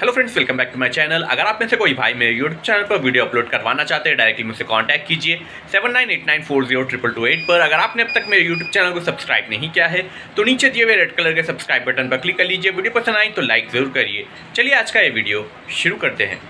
Hello friends welcome back to my channel अगर आप में से कोई भाई मेरे यूट्यूब चैनल पर वीडियो अपलोड करवाना चाहते हैं डायरेक्टली मुझसे कांटेक्ट कीजिए seven nine eight nine four zero triple two eight पर। अगर आपने अब तक मेरे यूट्यूब चैनल को सब्सक्राइब नहीं किया है तो नीचे दिए हुए रेड कलर के सब्सक्राइब बटन पर क्लिक कर लीजिए। वीडियो पसंद आई तो लाइक ज़रूर करिए। चलिए आज का ये वीडियो शुरू करते हैं।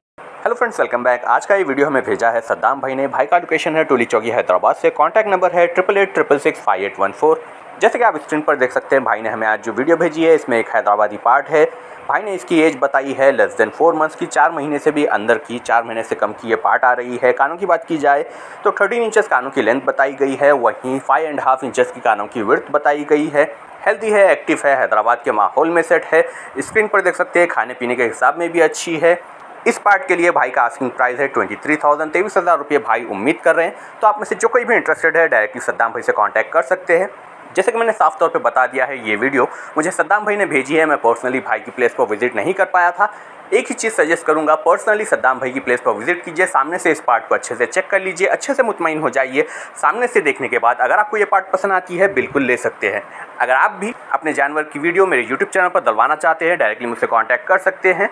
हेलो फ्रेंड्स वेलकम बैक आज का ये वीडियो हमें भेजा है सद्दाम भाई ने। भाई का लोकेशन है, टोली चौकी हैदराबाद से। कॉन्टैक्ट नंबर है triple eight triple six five eight one four जैसे कि आप स्क्रीन पर देख सकते हैं, भाई ने हमें आज जो वीडियो भेजी है, इसमें एक हैदराबादी पार्ट है। भाई ने इसकी एज बताई है लेस देन फोर मंथ्स की, चार महीने से भी अंदर की, चार महीने से कम की ये पार्ट आ रही है। कानों की बात की जाए तो थर्टीन इंचेस कानों की लेंथ बताई गई है, वहीं फाइव एंड हाफ़ इंचज़ की कानों की वर्थ बताई गई है। हेल्दी है एक्टिव है, हैदराबाद के माहौल में सेट है। स्क्रीन पर देख सकते हैं, खाने पीने के हिसाब में भी अच्छी है। इस पार्ट के लिए भाई का आस्किंग प्राइस है ट्वेंटी थ्री थाउज़ेंड तेईस हज़ार रुपये भाई उम्मीद कर रहे हैं। तो आप में से जो कोई भी इंटरेस्टेड है डायरेक्टली सद्दाम भाई से कांटेक्ट कर सकते हैं। जैसे कि मैंने साफ़ तौर पे बता दिया है ये वीडियो, मुझे सद्दाम भाई ने भेजी है, मैं पर्सनली भाई की प्लेस को विज़िट नहीं कर पाया था। एक ही चीज़ सजेस्ट करूँगा पर्सनली सद्दाम भाई की प्लेस पर विज़िट कीजिए, सामने से इस पार्ट को अच्छे से चेक कर लीजिए, अच्छे से मुतमिन हो जाइए। सामने से देखने के बाद अगर आपको ये पार्ट पसंद आती है, बिल्कुल ले सकते हैं। अगर आप भी अपने जानवर की वीडियो मेरे यूट्यूब चैनल पर दलवाना चाहते हैं डायरेक्टली मुझसे कॉन्टैक्ट कर सकते हैं।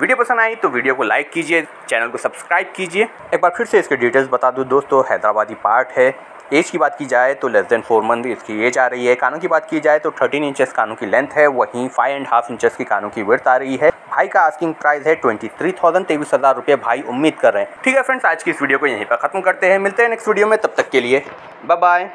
वीडियो पसंद आई तो वीडियो को लाइक कीजिए चैनल को सब्सक्राइब कीजिए। एक बार फिर से इसके डिटेल्स बता दूँ, दोस्तों, हैदराबादी पार्ट है। एज की बात की जाए तो लेस देन फोर मंथ इसकी एज आ रही है। कानों की बात की जाए तो थर्टीन इंचेस कानों की लेंथ है। वहीं फाइव एंड हाफ़ इंचेस की कानों की वर्थ आ रही है। भाई का आस्किंग प्राइस है ट्वेंटी थ्री थाउज़ेंड तेईस हज़ार रुपये। भाई उम्मीद कर रहे हैं। ठीक है फ्रेंड्स आज की इस वीडियो को यहीं पर खत्म करते हैं। मिलते हैं नेक्स्ट वीडियो में। तब तक के लिए बाय बाय